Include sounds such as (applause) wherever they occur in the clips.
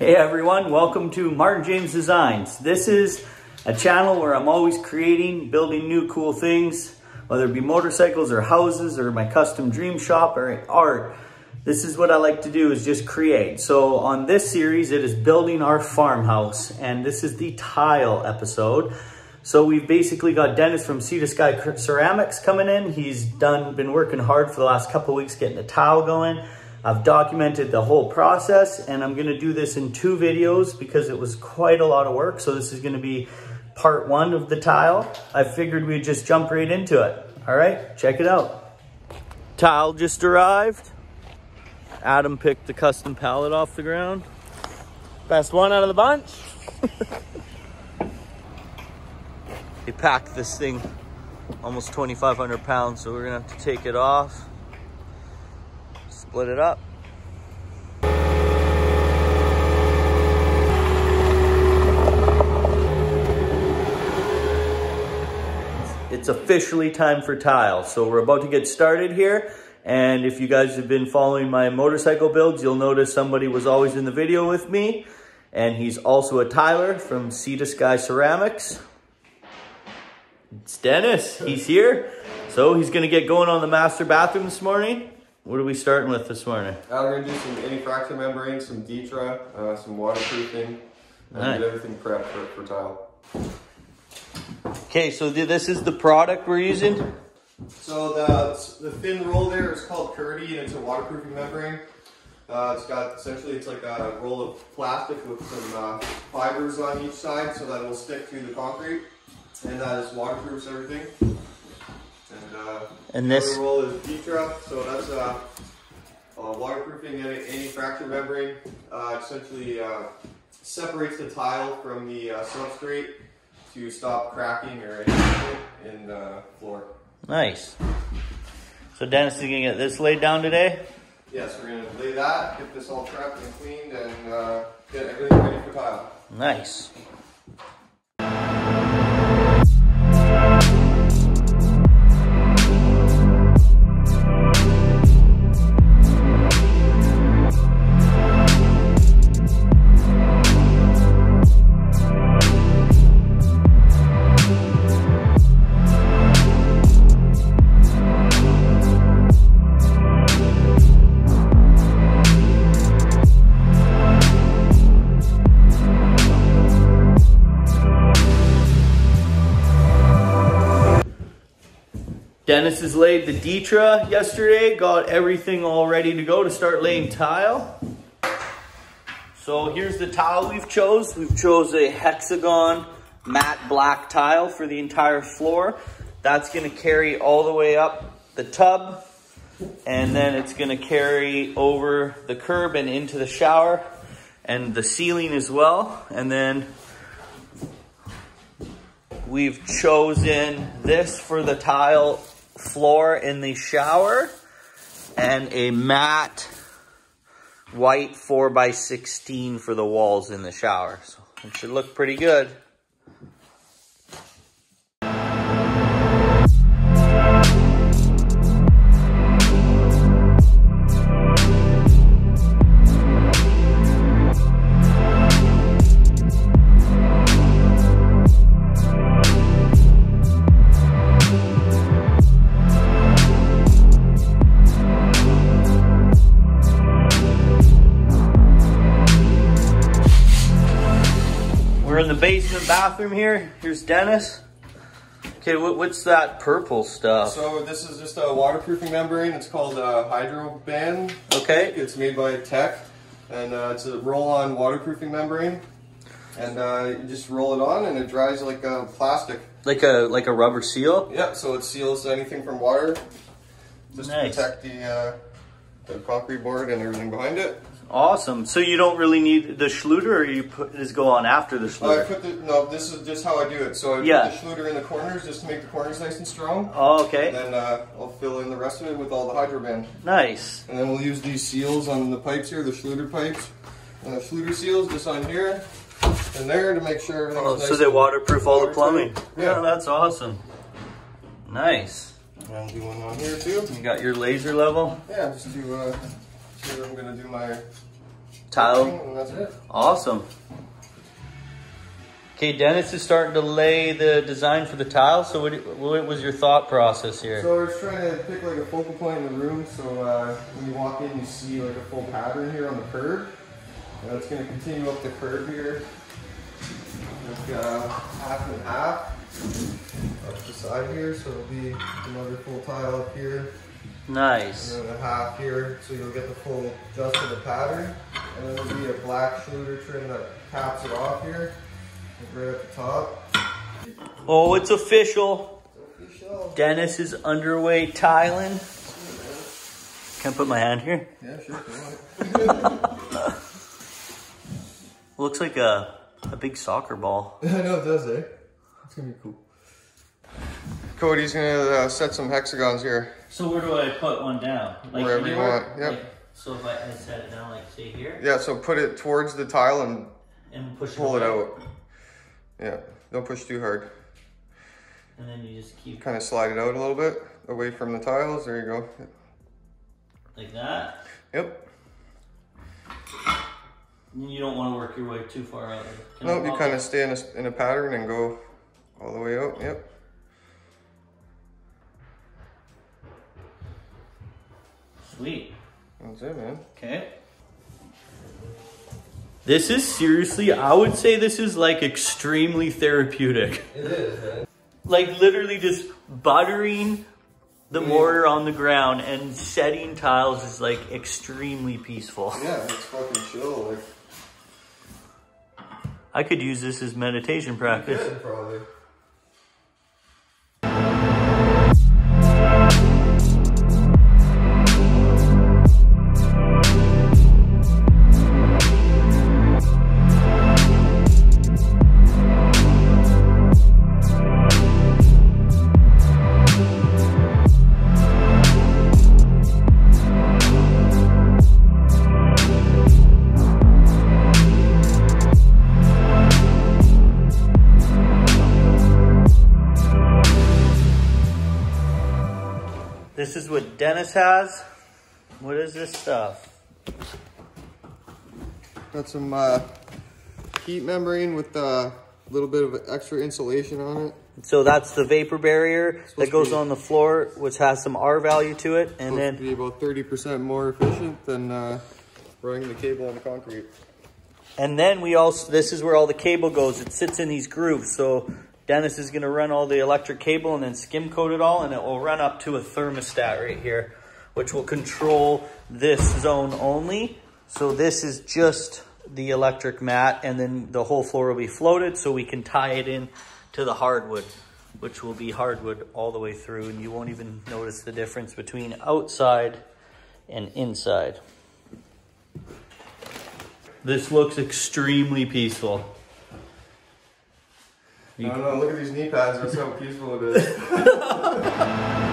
Hey everyone, welcome to Martin James Designs. This is a channel where I'm always creating, building new cool things, whether it be motorcycles or houses or my custom dream shop or art. This is what I like to do is just create. So on this series, it is building our farmhouse and this is the tile episode. So we've basically got Dennis from Sea to Sky Ceramics coming in. He's done, been working hard for the last couple weeks getting the tile going. I've documented the whole process and I'm gonna do this in two videos because it was quite a lot of work. So this is gonna be part one of the tile. I figured we'd just jump right into it. All right, check it out. Tile just arrived. Adam picked the custom pallet off the ground. Best one out of the bunch. (laughs) they packed this thing almost 2,500 pounds, so we're gonna have to take it off split it up. It's officially time for tile. So we're about to get started here. And if you guys have been following my motorcycle builds, you'll notice somebody was always in the video with me. And he's also a tiler from Sea to Sky Ceramics. It's Dennis, he's here. So he's gonna get going on the master bathroom this morning. What are we starting with this morning? Uh, we're gonna do some anti-fracture membrane, some Ditra, uh, some waterproofing, and nice. get everything prepped for, for tile. Okay, so this is the product we're using? So the, the thin roll there is called Kerdi and it's a waterproofing membrane. Uh, it's got, essentially it's like a roll of plastic with some uh, fibers on each side so that it will stick to the concrete. And that that is waterproofs everything. And, uh, and this roll is Ditra, so that's uh, uh, waterproofing anti-fracture membrane. Uh, essentially uh, separates the tile from the uh, substrate to stop cracking or anything in the floor. Nice. So Dennis is gonna get this laid down today? Yes, we're gonna lay that, get this all prepped and cleaned, and uh, get everything ready for tile. Nice. Has laid the Ditra yesterday, got everything all ready to go to start laying tile. So here's the tile we've chose. We've chose a hexagon matte black tile for the entire floor. That's gonna carry all the way up the tub and then it's gonna carry over the curb and into the shower and the ceiling as well. And then we've chosen this for the tile floor in the shower and a matte white 4x16 for the walls in the shower. So it should look pretty good. Basement bathroom here. Here's Dennis. Okay, what, what's that purple stuff? So this is just a waterproofing membrane. It's called uh, Hydroban. Okay. It's made by Tech, and uh, it's a roll-on waterproofing membrane. And uh, you just roll it on, and it dries like a plastic. Like a like a rubber seal. Yeah. So it seals anything from water, just nice. to protect the uh, the concrete board and everything behind it. Awesome. So you don't really need the Schluter, or you put this go on after the Schluter? I put the no. This is just how I do it. So I yeah. put the Schluter in the corners just to make the corners nice and strong. Oh, okay. And then uh, I'll fill in the rest of it with all the Hydroban. Nice. And then we'll use these seals on the pipes here, the Schluter pipes, and the Schluter seals just on here and there to make sure everything's oh, nice so they waterproof all the plumbing. Yeah. yeah, that's awesome. Nice. And I'll do one on here too. You got your laser level? Yeah, just to uh, here I'm gonna do my tile. And that's it. Awesome. Okay, Dennis is starting to lay the design for the tile. So what, what was your thought process here? So we're just trying to pick like a focal point in the room so uh, when you walk in you see like a full pattern here on the curb. And it's going to continue up the curb here. Like uh, half and half up the side here. So it'll be another full tile up here. Nice. And then a half here so you'll get the full just of the pattern. And then there'll be a black Schluter trim that caps it off here. Right at the top. Oh, it's official. Official. Dennis is underway tiling. Can I put my hand here? Yeah, sure. if you want. (laughs) Looks like a, a big soccer ball. (laughs) I know it does, eh? It's gonna be cool. Kodi's gonna uh, set some hexagons here. So where do I put one down? Like Wherever you want, yep. Like, so if I, I set it down, like say here, Yeah, so put it towards the tile and and push pull it away, out. Yeah, don't push too hard. and then you just keep Kind of slide it out a little bit away from the tiles. There you go. like that. Yep. You don't want to work your way too far out. Can Nope, you kind of stay in a, in a pattern and go all the way out. Yep. Sweet. That's it, man. Okay. This is seriously, I would say this is like extremely therapeutic. It is, man. Like literally just buttering the mortar on the ground and setting tiles is like extremely peaceful. Yeah, it's fucking chill. Like, I could use this as meditation practice. good, probably. This is what Dennis has. What is this stuff? Got some uh, heat membrane with a little bit of extra insulation on it. So that's the vapor barrier that goes be- on the floor, which has some R value to it. And then, be about 30% more efficient than uh, running the cable on the concrete. and then we also, this is where all the cable goes. It sits in these grooves. So Dennis is going to run all the electric cable and then skim coat it all. And it will run up to a thermostat right here, which will control this zone only. So this is just the electric mat and then the whole floor will be floated so we can tie it in to the hardwood, which will be hardwood all the way through and you won't even notice the difference between outside and inside. This looks extremely peaceful. I don't know, look at these knee pads, that's how peaceful it is. (laughs)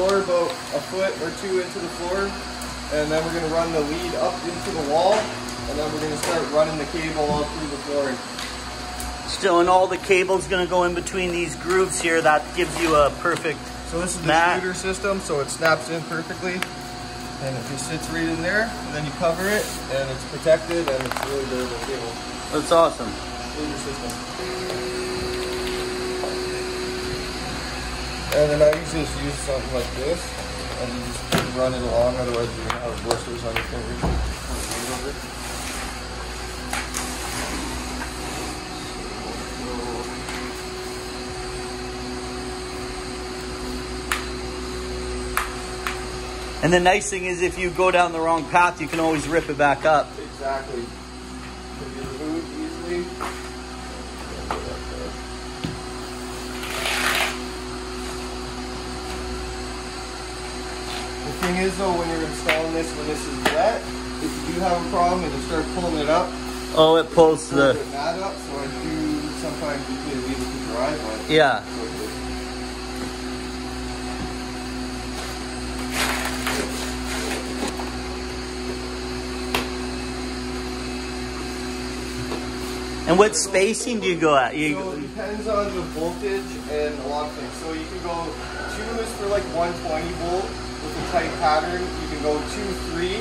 floor about a foot or two into the floor, and then we're going to run the lead up into the wall, and then we're going to start running the cable all through the flooring. Still, and all the cable's gonna go in between these grooves here. That gives you a perfect So this is the Mat. Schluter system, so it snaps in perfectly, and it just sits right in there, and then you cover it, and it's protected, and it's really durable cable. That's awesome. Schluter system. And then I usually just use something like this, and you just run it along, otherwise you're gonna have blisters on your fingers. And the nice thing is, if you go down the wrong path, you can always rip it back up. Exactly. Can be removed easily. Thing is though, when you're installing this, when this is wet, if you do have a problem and you start pulling it up, Oh, it pulls pull the the, mat up. So I do sometimes usually leave it to dry, but yeah. And what spacing do you go at? You... So it depends on the voltage and a lot of things. So you can go two is for like 120 volt tight pattern. You can go two three,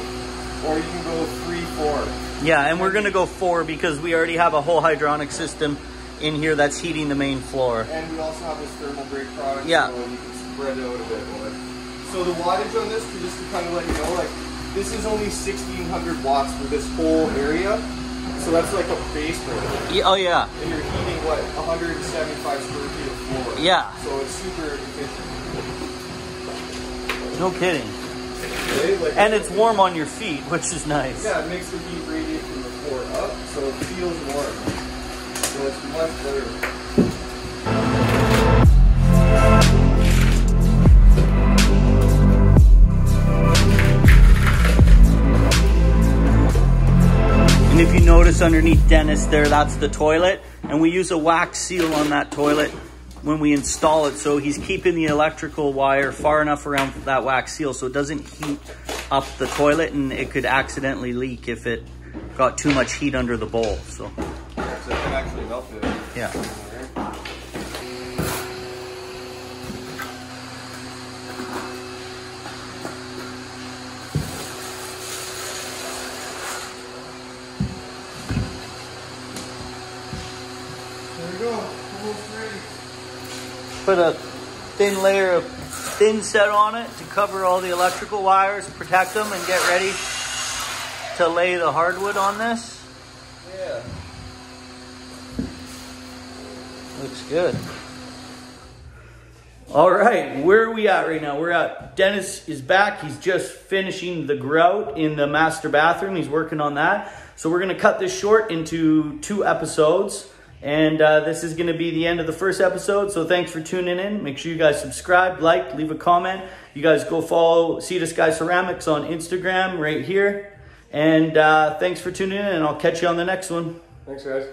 or you can go three four. yeah, and we're gonna go four because we already have a whole hydronic system in here that's heating the main floor. And we also have this thermal break product. Yeah. So you can spread it out a bit more. So the wattage on this, just to kind of let you know, like this is only 1600 watts for this whole area. So that's like a base. Yeah, oh yeah, And you're heating what 175 square feet of floor. Yeah. So it's super efficient. No kidding. And it's warm on your feet, which is nice. Yeah, it makes the heat radiate from the floor up, so it feels warm. So it's much better. And if you notice underneath Dennis there, that's the toilet. And we use a wax seal on that toilet when we install it. So he's keeping the electrical wire far enough around that wax seal so it doesn't heat up the toilet and it could accidentally leak if it got too much heat under the bowl. So So it can actually melt it. yeah. Put a thin layer of thin set on it to cover all the electrical wires, protect them and get ready to lay the hardwood on this. Yeah. Looks good. All right, where are we at right now? We're at Dennis is back. He's just finishing the grout in the master bathroom. He's working on that. So we're gonna cut this short into two episodes, and uh, this is gonna be the end of the first episode. So thanks for tuning in. Make sure you guys subscribe, like, leave a comment. You guys go follow Sea to Sky Ceramics on Instagram right here. And uh, thanks for tuning in, and I'll catch you on the next one. Thanks, guys.